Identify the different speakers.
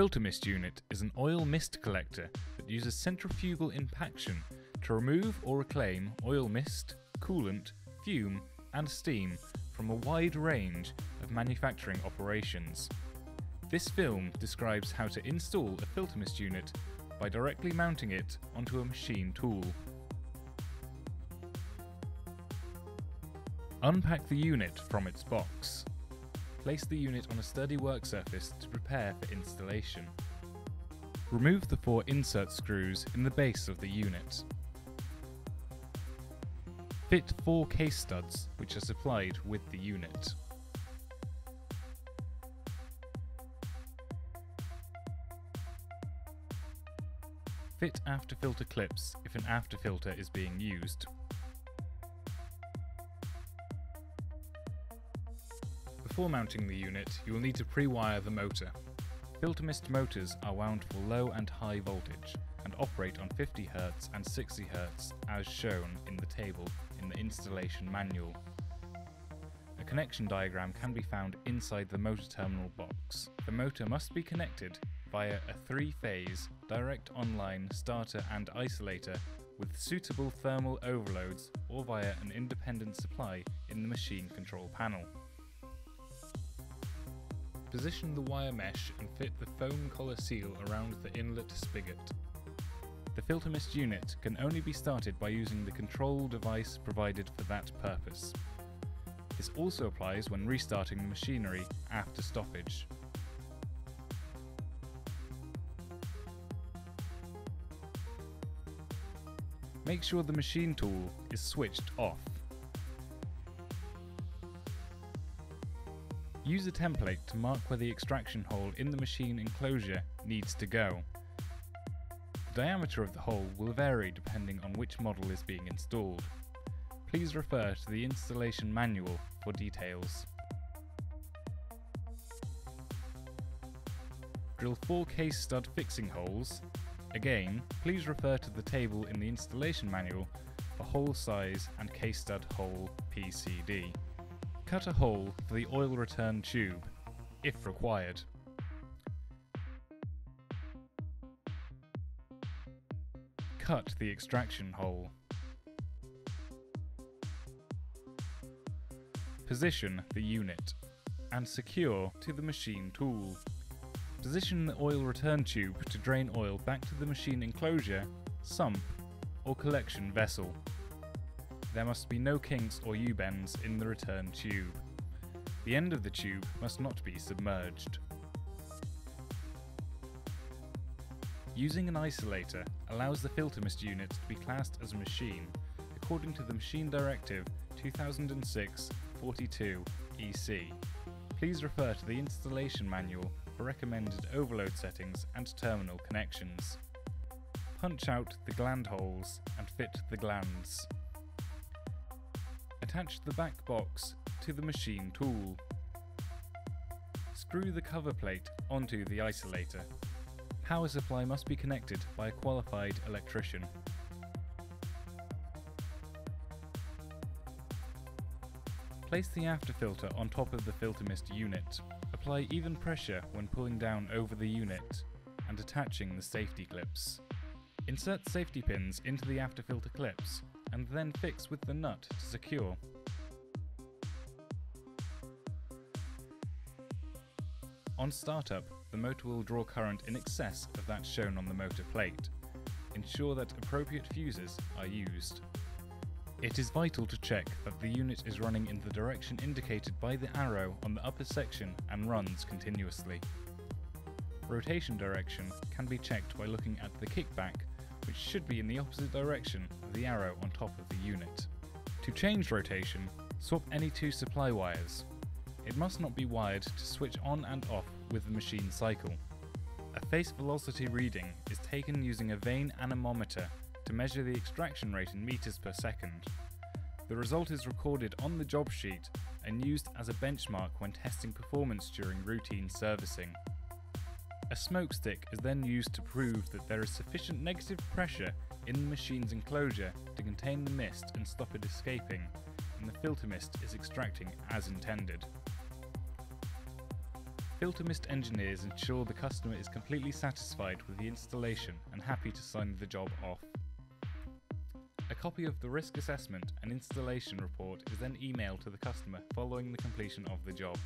Speaker 1: Filtermist unit is an oil mist collector that uses centrifugal impaction to remove or reclaim oil mist, coolant, fume, and steam from a wide range of manufacturing operations. This film describes how to install a Filtermist unit by directly mounting it onto a machine tool. Unpack the unit from its box. Place the unit on a sturdy work surface to prepare for installation. Remove the four insert screws in the base of the unit. Fit four case studs which are supplied with the unit. Fit after filter clips if an after filter is being used. Before mounting the unit, you will need to pre-wire the motor. Filtermist motors are wound for low and high voltage and operate on 50Hz and 60Hz as shown in the table in the installation manual. A connection diagram can be found inside the motor terminal box. The motor must be connected via a three-phase direct online starter and isolator with suitable thermal overloads or via an independent supply in the machine control panel. Position the wire mesh and fit the foam collar seal around the inlet spigot. The Filtermist unit can only be started by using the control device provided for that purpose. This also applies when restarting the machinery after stoppage. Make sure the machine tool is switched off. Use a template to mark where the extraction hole in the machine enclosure needs to go. The diameter of the hole will vary depending on which model is being installed. Please refer to the installation manual for details. Drill 4 case stud fixing holes. Again, please refer to the table in the installation manual for hole size and case stud hole PCD. Cut a hole for the oil return tube, if required. Cut the extraction hole. Position the unit and secure to the machine tool. Position the oil return tube to drain oil back to the machine enclosure, sump, or collection vessel. There must be no kinks or U-bends in the return tube. The end of the tube must not be submerged. Using an isolator allows the Filtermist unit to be classed as a machine according to the Machine Directive 2006-42 EC. Please refer to the installation manual for recommended overload settings and terminal connections. Punch out the gland holes and fit the glands. Attach the back box to the machine tool. Screw the cover plate onto the isolator. Power supply must be connected by a qualified electrician. Place the after filter on top of the Filtermist unit. Apply even pressure when pulling down over the unit and attaching the safety clips. Insert safety pins into the after filter clips and then fix with the nut to secure. On startup, the motor will draw current in excess of that shown on the motor plate. Ensure that appropriate fuses are used. It is vital to check that the unit is running in the direction indicated by the arrow on the upper section and runs continuously. Rotation direction can be checked by looking at the kickback, which should be in the opposite direction of the arrow on top of the unit. To change rotation, swap any two supply wires. It must not be wired to switch on and off with the machine cycle. A face velocity reading is taken using a vane anemometer to measure the extraction rate in meters per second. The result is recorded on the job sheet and used as a benchmark when testing performance during routine servicing. A smoke stick is then used to prove that there is sufficient negative pressure in the machine's enclosure to contain the mist and stop it escaping, and the Filtermist is extracting as intended. Filtermist engineers ensure the customer is completely satisfied with the installation and happy to sign the job off. A copy of the risk assessment and installation report is then emailed to the customer following the completion of the job.